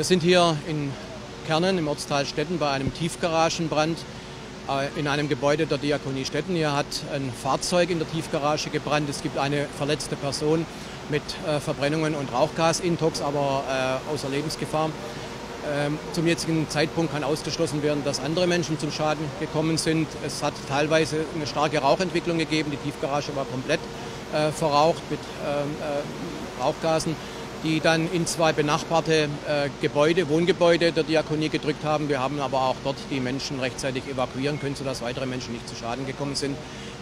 Wir sind hier in Kernen im Ortsteil Stetten bei einem Tiefgaragenbrand äh, in einem Gebäude der Diakonie Stetten. Hier hat ein Fahrzeug in der Tiefgarage gebrannt. Es gibt eine verletzte Person mit äh, Verbrennungen und Rauchgasintox, aber äh, außer Lebensgefahr. Ähm, zum jetzigen Zeitpunkt kann ausgeschlossen werden, dass andere Menschen zum Schaden gekommen sind. Es hat teilweise eine starke Rauchentwicklung gegeben. Die Tiefgarage war komplett verraucht mit ähm, äh, Rauchgasen die dann in zwei benachbarte äh, Gebäude, Wohngebäude der Diakonie gedrückt haben. Wir haben aber auch dort die Menschen rechtzeitig evakuieren können, sodass weitere Menschen nicht zu Schaden gekommen sind.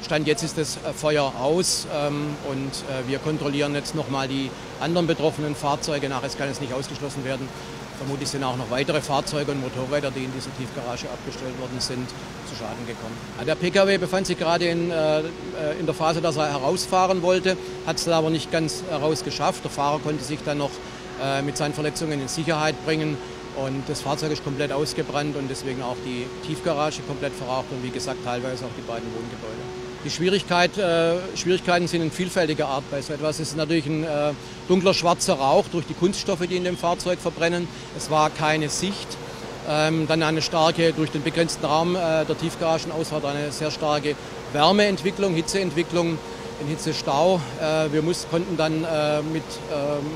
Stand jetzt ist das äh, Feuer aus ähm, und äh, wir kontrollieren jetzt nochmal die anderen betroffenen Fahrzeuge nach. Es kann jetzt nicht ausgeschlossen werden, Vermutlich sind auch noch weitere Fahrzeuge und Motorräder, die in dieser Tiefgarage abgestellt worden sind, zu Schaden gekommen. Der Pkw befand sich gerade in, äh, in der Phase, dass er herausfahren wollte, hat es aber nicht ganz herausgeschafft. Der Fahrer konnte sich dann noch äh, mit seinen Verletzungen in Sicherheit bringen und das Fahrzeug ist komplett ausgebrannt und deswegen auch die Tiefgarage komplett verraucht und wie gesagt teilweise auch die beiden Wohngebäude. Die Schwierigkeit, äh, Schwierigkeiten sind in vielfältiger Art bei so etwas. Es ist natürlich ein äh, dunkler schwarzer Rauch durch die Kunststoffe, die in dem Fahrzeug verbrennen. Es war keine Sicht. Ähm, dann eine starke, durch den begrenzten Raum äh, der Tiefgaragenausfahrt, eine sehr starke Wärmeentwicklung, Hitzeentwicklung, ein Hitzestau. Äh, wir muss, konnten dann äh, mit ähm,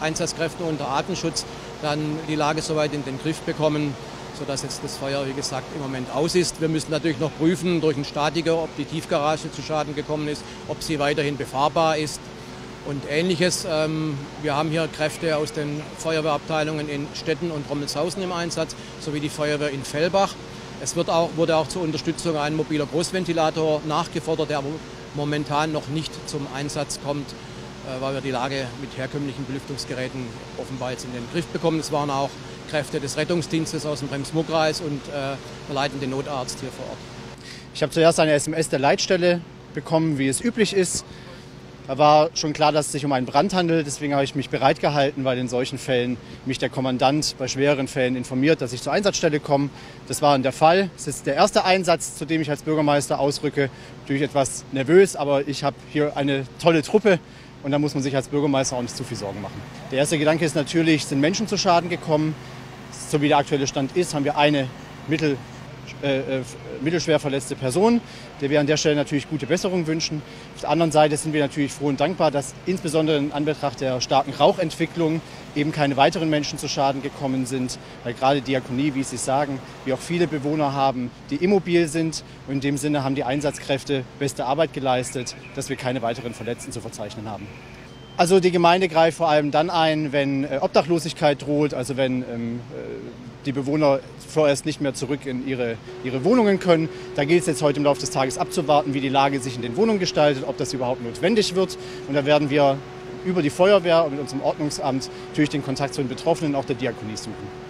Einsatzkräften unter Atemschutz dann die Lage soweit in den Griff bekommen, sodass jetzt das Feuer, wie gesagt, im Moment aus ist. Wir müssen natürlich noch prüfen durch einen Statiker, ob die Tiefgarage zu Schaden gekommen ist, ob sie weiterhin befahrbar ist und ähnliches. Ähm, wir haben hier Kräfte aus den Feuerwehrabteilungen in Stetten und Rommelshausen im Einsatz, sowie die Feuerwehr in Fellbach. Es wird auch, wurde auch zur Unterstützung ein mobiler Großventilator nachgefordert, der aber momentan noch nicht zum Einsatz kommt, weil wir die Lage mit herkömmlichen Belüftungsgeräten offenbar jetzt in den Griff bekommen. Es waren auch Kräfte des Rettungsdienstes aus dem Bremsmuckreis und äh, der leitende Notarzt hier vor Ort. Ich habe zuerst eine SMS der Leitstelle bekommen, wie es üblich ist. Da war schon klar, dass es sich um einen Brand handelt. Deswegen habe ich mich bereit gehalten, weil in solchen Fällen mich der Kommandant bei schwereren Fällen informiert, dass ich zur Einsatzstelle komme. Das war der Fall. Es ist der erste Einsatz, zu dem ich als Bürgermeister ausrücke. Natürlich etwas nervös, aber ich habe hier eine tolle Truppe und da muss man sich als Bürgermeister auch nicht zu viel Sorgen machen. Der erste Gedanke ist natürlich, sind Menschen zu Schaden gekommen? So wie der aktuelle Stand ist, haben wir eine mittel, äh, äh, mittelschwer verletzte Person, der wir an der Stelle natürlich gute Besserung wünschen. Auf der anderen Seite sind wir natürlich froh und dankbar, dass insbesondere in Anbetracht der starken Rauchentwicklung eben keine weiteren Menschen zu Schaden gekommen sind, weil gerade Diakonie, wie Sie sagen, wir auch viele Bewohner haben, die immobil sind. Und in dem Sinne haben die Einsatzkräfte beste Arbeit geleistet, dass wir keine weiteren Verletzten zu verzeichnen haben. Also die Gemeinde greift vor allem dann ein, wenn äh, Obdachlosigkeit droht, also wenn ähm, äh, die Bewohner vorerst nicht mehr zurück in ihre, ihre Wohnungen können. Da gilt es jetzt heute im Laufe des Tages abzuwarten, wie die Lage sich in den Wohnungen gestaltet, ob das überhaupt notwendig wird. Und da werden wir über die Feuerwehr und mit unserem Ordnungsamt natürlich den Kontakt zu den Betroffenen, auch der Diakonie suchen.